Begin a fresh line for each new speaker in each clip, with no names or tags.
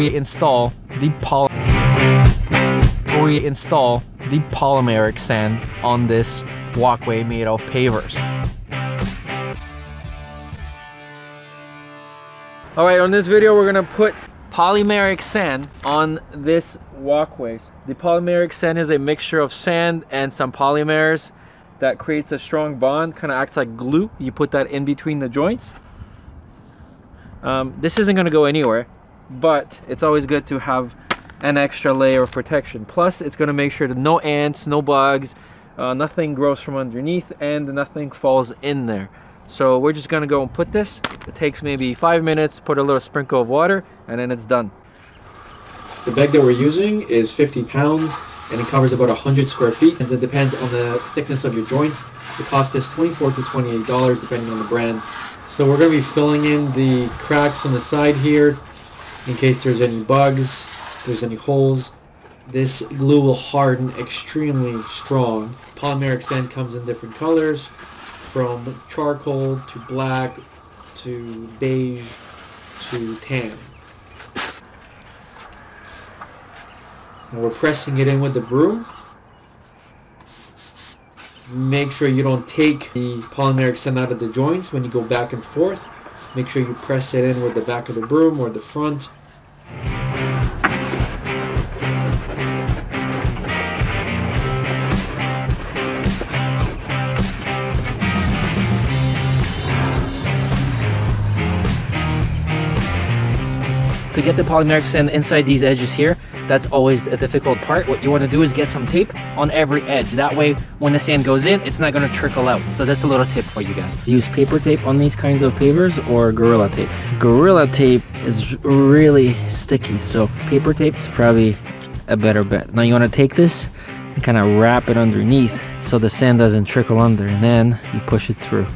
we install the poly we install the polymeric sand on this walkway made of pavers. All right, on this video, we're gonna put polymeric sand on this walkways. The polymeric sand is a mixture of sand and some polymers that creates a strong bond, kind of acts like glue. You put that in between the joints. Um, this isn't gonna go anywhere, but it's always good to have an extra layer of protection. Plus, it's gonna make sure that no ants, no bugs, uh, nothing grows from underneath and nothing falls in there. So we're just gonna go and put this. It takes maybe five minutes, put a little sprinkle of water, and then it's done.
The bag that we're using is 50 pounds and it covers about 100 square feet and it depends on the thickness of your joints. The cost is 24 to $28 depending on the brand. So we're going to be filling in the cracks on the side here in case there's any bugs, there's any holes. This glue will harden extremely strong. Polymeric sand comes in different colors from charcoal to black to beige to tan. We're pressing it in with the broom. Make sure you don't take the polymeric sand out of the joints when you go back and forth. Make sure you press it in with the back of the broom or the front.
To get the polymeric sand inside these edges here, that's always a difficult part. What you want to do is get some tape on every edge. That way, when the sand goes in, it's not going to trickle out. So that's a little tip for you guys. Use paper tape on these kinds of pavers or Gorilla Tape. Gorilla Tape is really sticky, so paper tape is probably a better bet. Now you want to take this and kind of wrap it underneath so the sand doesn't trickle under and then you push it through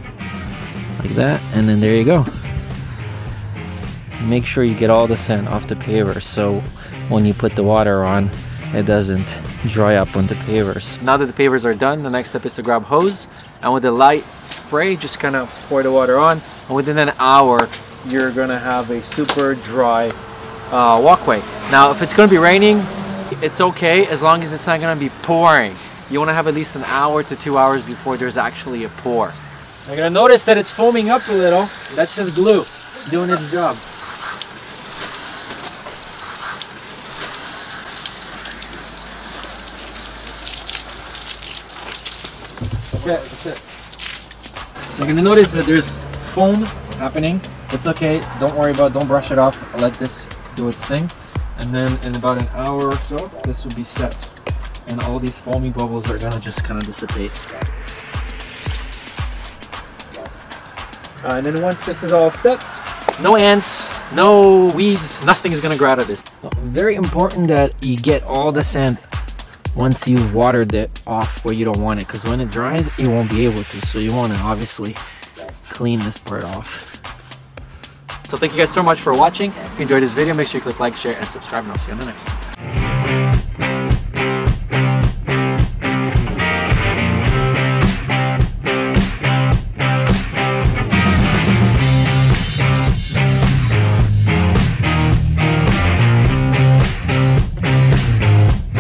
like that and then there you go make sure you get all the sand off the paver so when you put the water on it doesn't dry up on the pavers. Now that the pavers are done, the next step is to grab hose and with a light spray, just kind of pour the water on and within an hour, you're gonna have a super dry uh, walkway. Now, if it's gonna be raining, it's okay as long as it's not gonna be pouring. You wanna have at least an hour to two hours before there's actually a pour. You're gonna notice that it's foaming up a little. That's just glue doing its job. That's it. So you're gonna notice that there's foam happening. It's okay, don't worry about it, don't brush it off. Let this do its thing. And then in about an hour or so, this will be set. And all these foamy bubbles are gonna just kind of dissipate. Uh, and then once this is all set, no ants, no weeds, nothing is gonna grow out of this. Very important that you get all the sand once you've watered it off where you don't want it because when it dries you won't be able to. So you want to obviously clean this part off. So thank you guys so much for watching. If you enjoyed this video make sure you click like share and subscribe and i'll see you on the next one